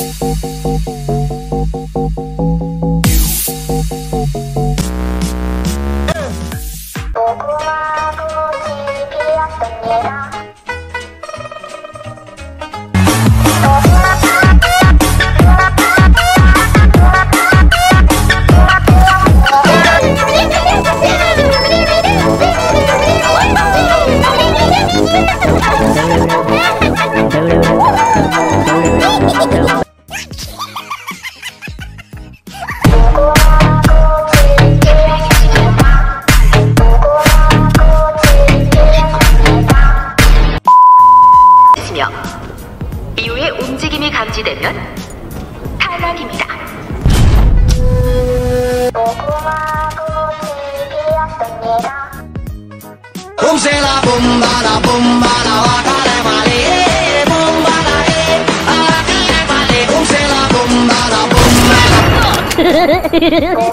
Música 감지되면 탈락입니다.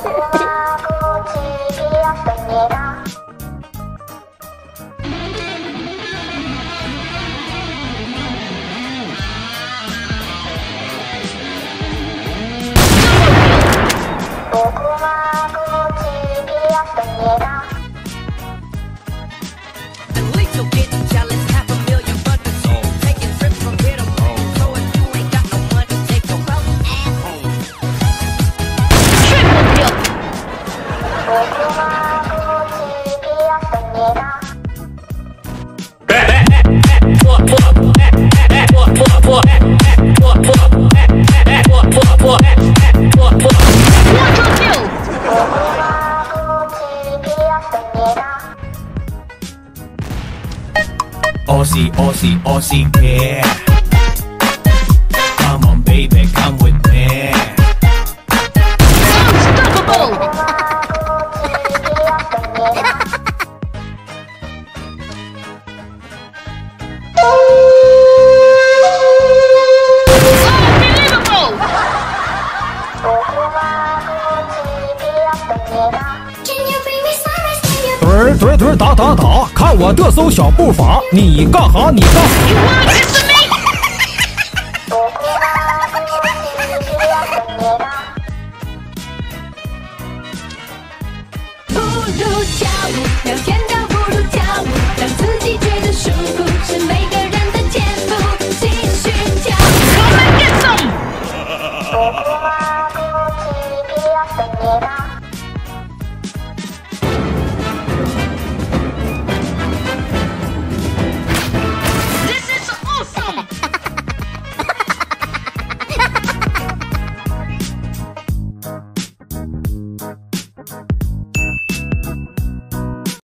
Say Aussie, Aussie, Aussie, yeah. Come on, baby, come with me. Can 腿腿腿打打打，看我这艘小步伐，你干哈？你干哈？不如跳舞，聊天